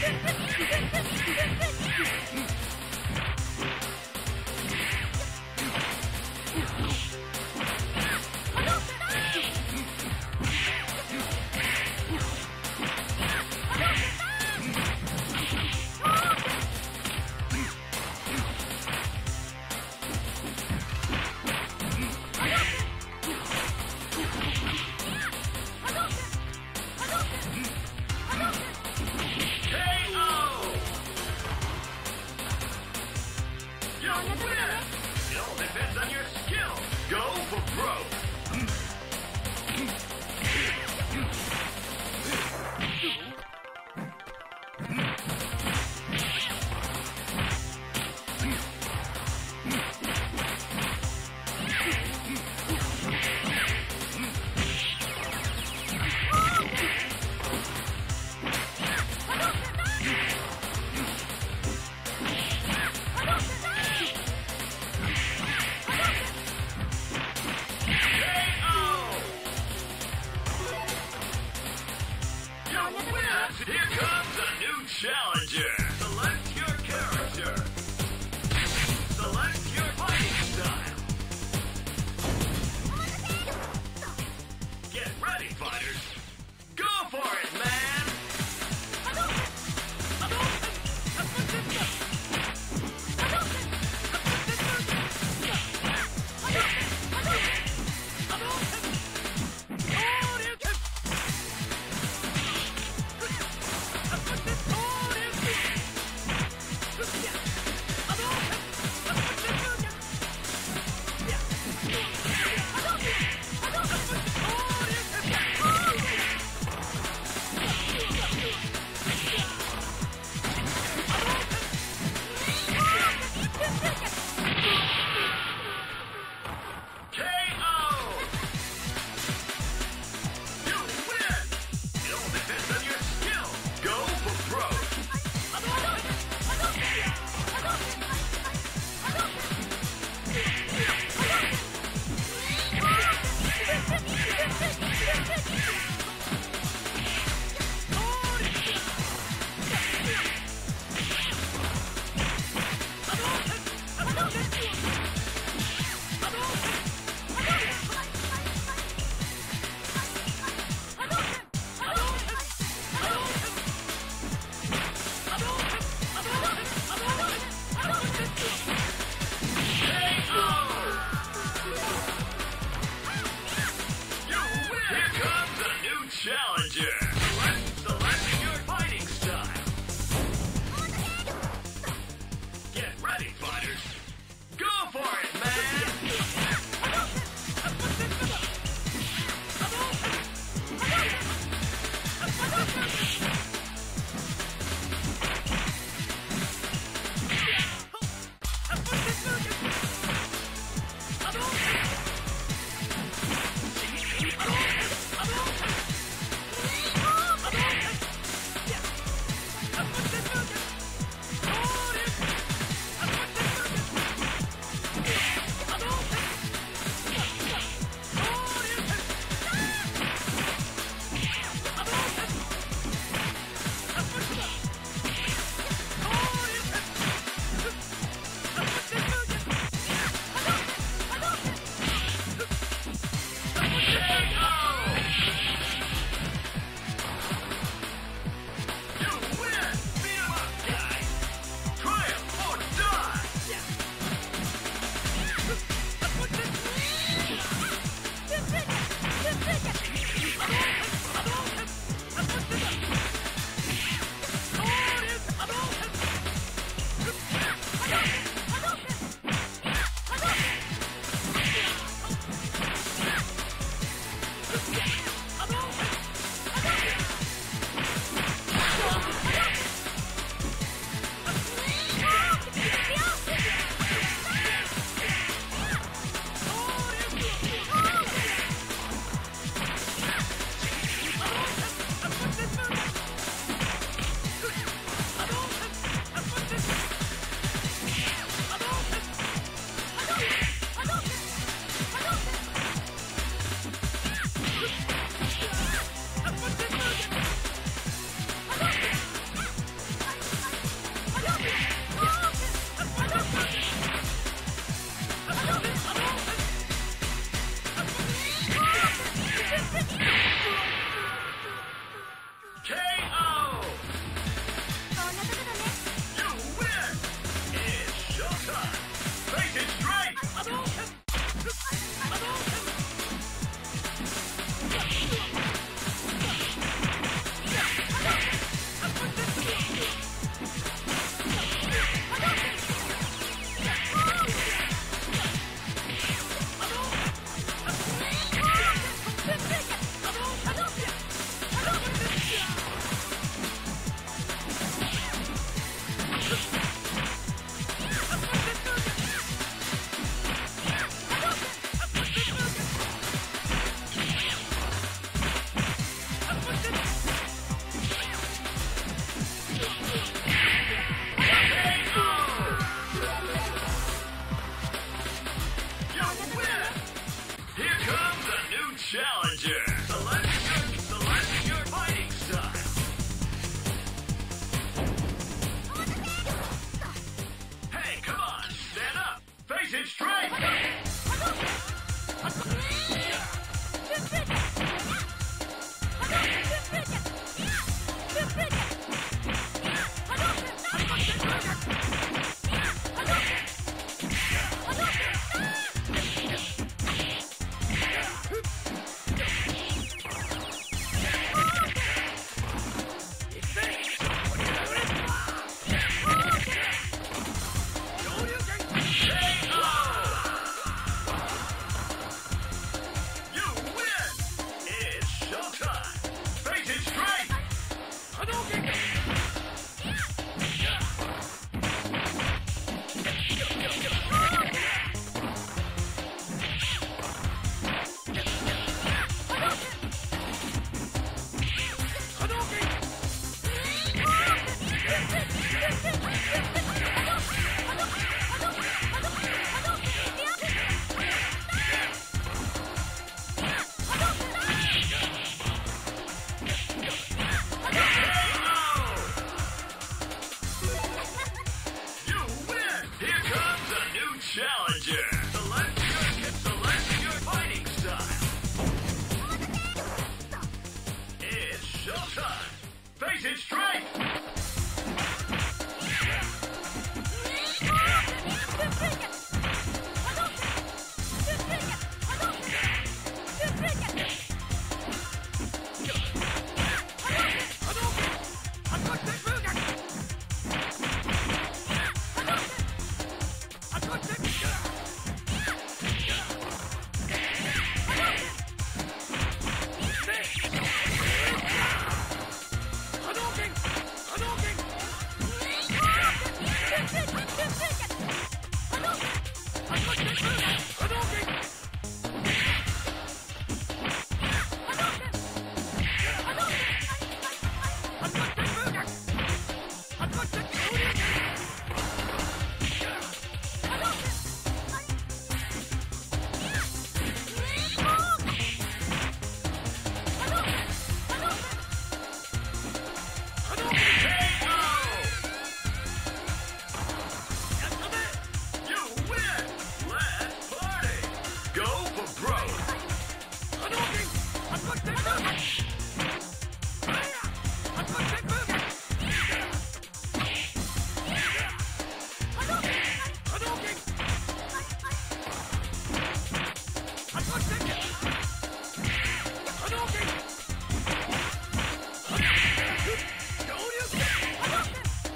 Ha ha ha!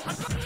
Thank you.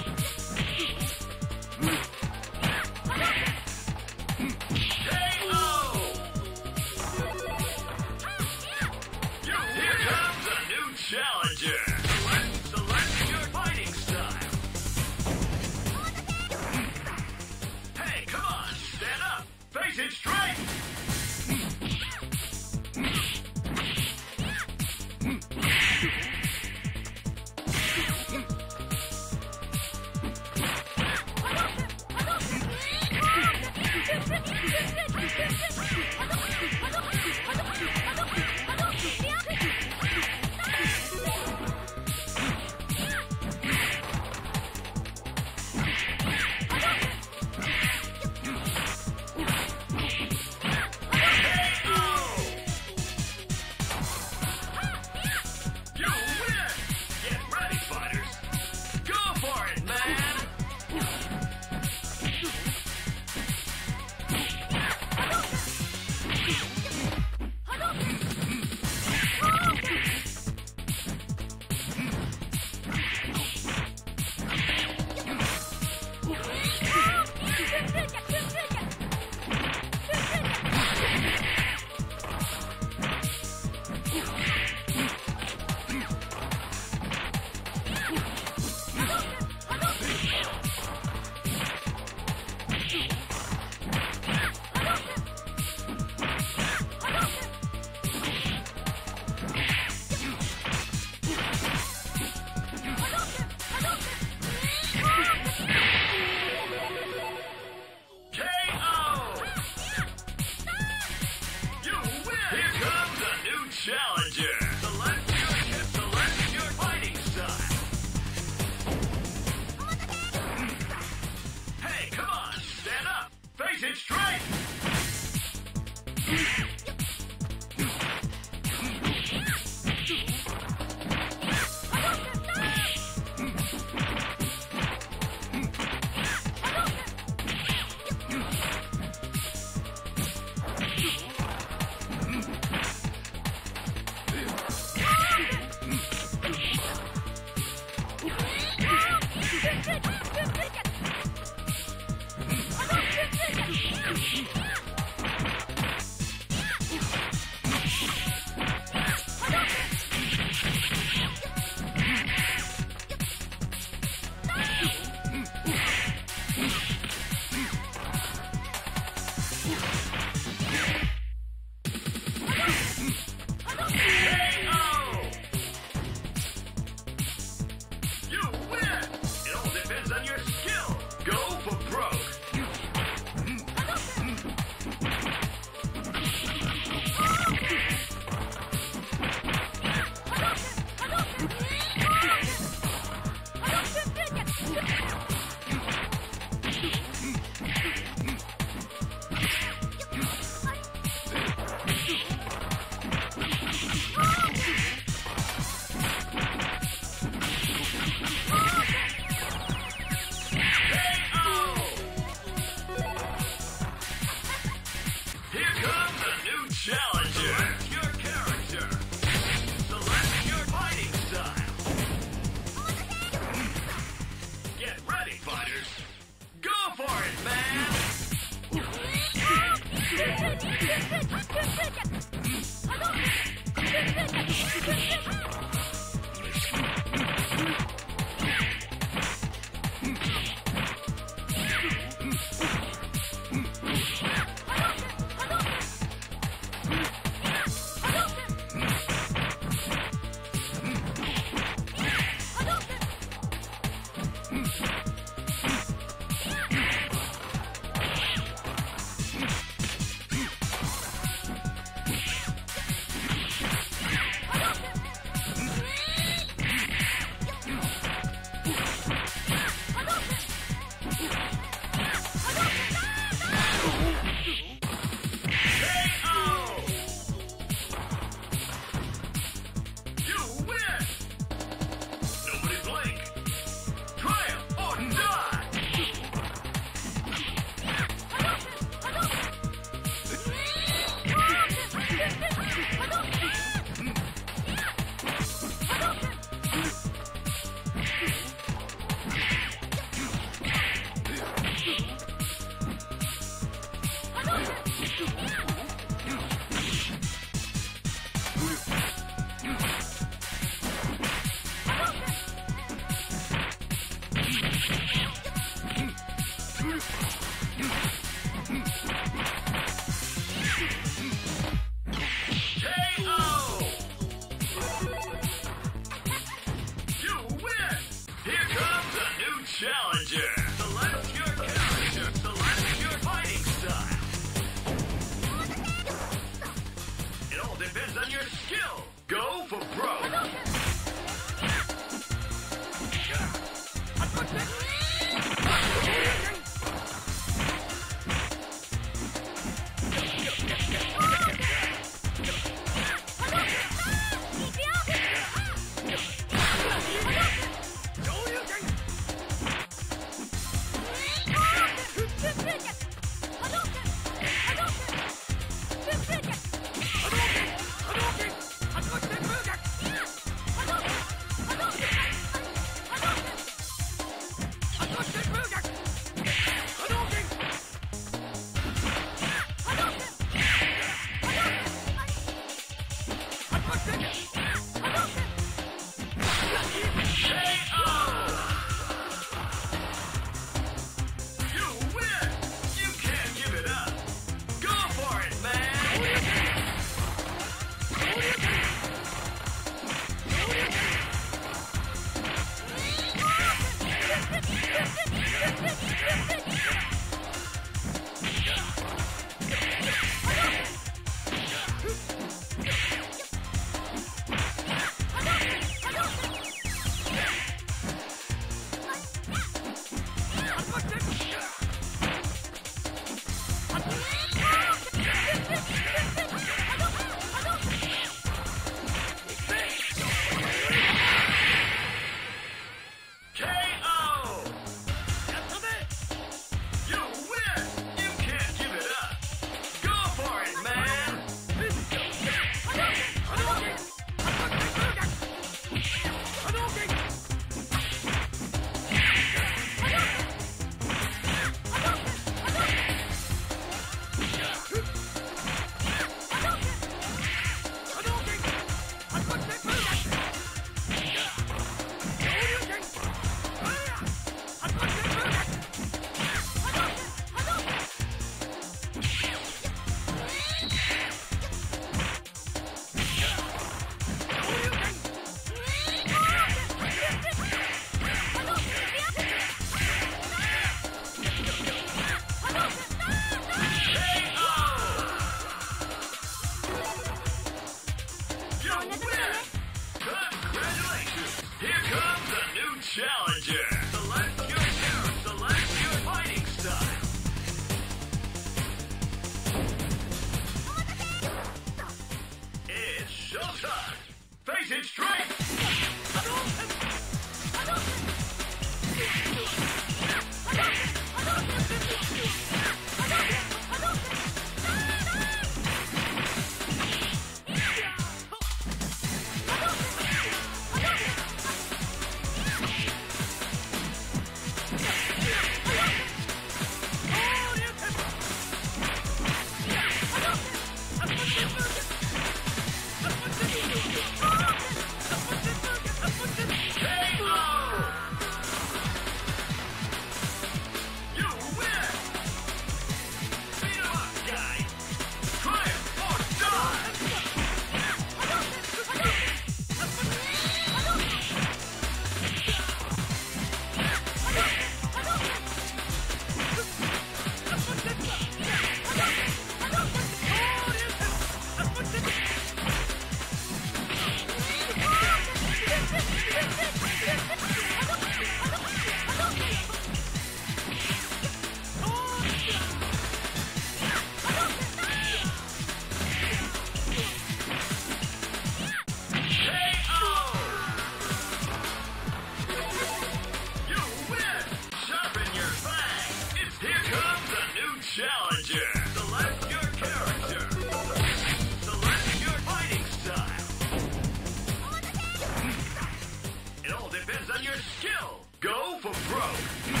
Go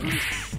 Mm-hmm.